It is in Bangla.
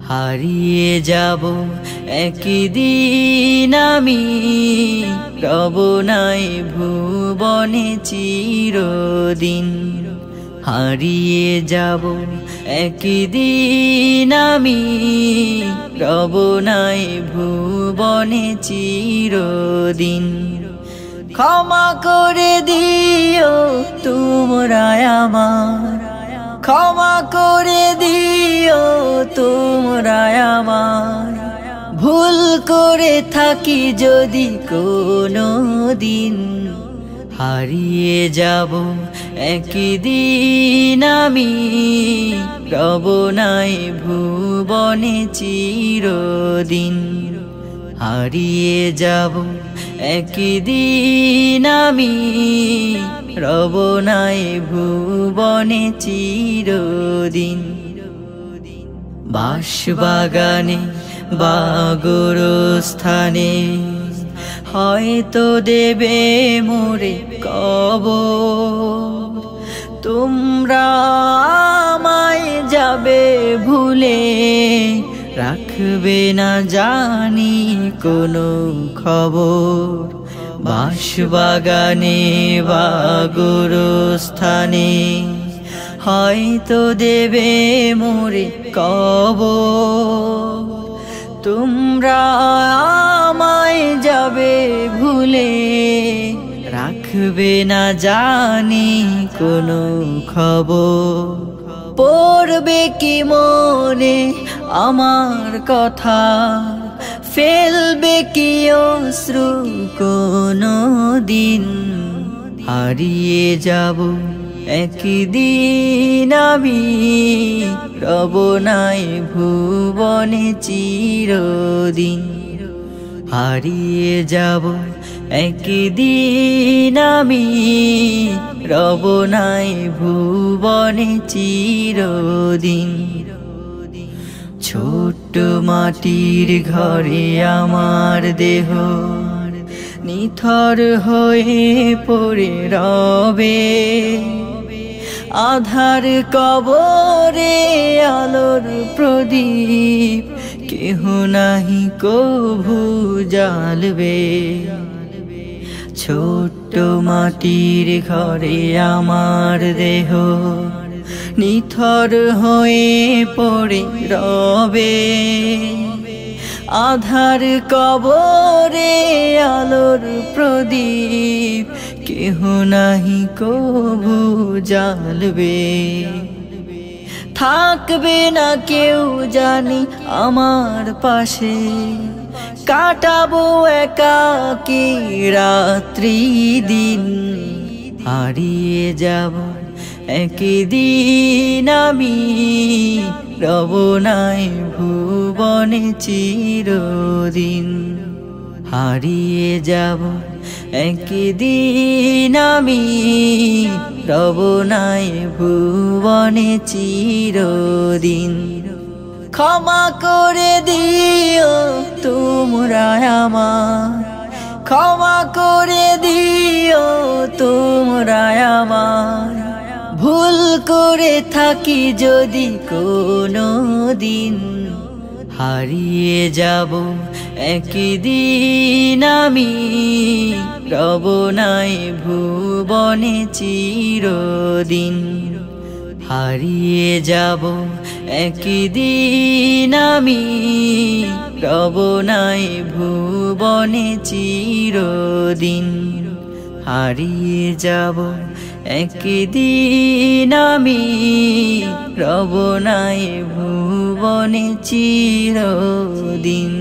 হারিয়ে যাব একদিন আমি। রব নাই ভুবনে চিরদিন। হারিয়ে যাব একদিন আমি। রব নাই ভুবনে চিরদিন। ক্ষমা করে দিও তোমরা আমার। ক্ষমা করে দিও আমার ভুল করে থাকি যদি কোনো দিন। হারিয়ে যাব একদিন আমি রব নাই ভুবনে চিরদিন। হারিয়ে যাব একদিন আমি রব নাই ভুবনে চিরদিন। বাঁশবাগানে বাগর স্থানে হয়তো দেবে মোরে কব তোমরা যাবে ভুলে। রাখবে না জানি কোনো খবর। বাঁশবাগানে বাগর স্থানে হয়তো দেবে মোরে কব তোমরা আমায় যাবে ভুলে। রাখবে না জানি কোনো খবর। পড়বে কি মনে আমার কথা? ফেলবে কি অশ্রু কোনো দিন? হারিয়ে যাব একদিন আমি রব নাই ভুবনে চিরদিন। হারিয়ে যাব একদিন আমি রব নাই ভুবনে চিরদিন। ছোট্ট মাটির ঘরে আমার দেহ নিথর হয়ে পড়ে রবে। আধার কবরে আলোর প্রদীপ, কেহ নাহি কভু জ্বালবে। ছোট্ট মাটির ঘরে আমার দেহ নিথর হয়ে পড়ে রবে। আধার কবরে আলোর প্রদীপ, কেহ নাহি কভু জ্বালবে। থাকবে না কেউ জানি আমার পাশে, কাটাবো একাকি রাত্রি দিন। হারিয়ে যাব একদিন আমি রব নাই ভুবনে চিরদিন। হারিয়ে যাব একদিন আমি। রব নাই ভুবনে চিরদিন। ক্ষমা করে দিও তোমরা আমার। ক্ষমা করে দিও তোমরা আমার। করে থাকি যদি কোনো দিন। হারিয়ে যাব একদিন আমি রব নাই ভুবনে চিরদিন। হারিয়ে যাব একদিন আমি রব নাই ভুবনে চিরদিন। হারিয়ে যাব একদিন আমি রব নাই ভুবনে চিরদিন।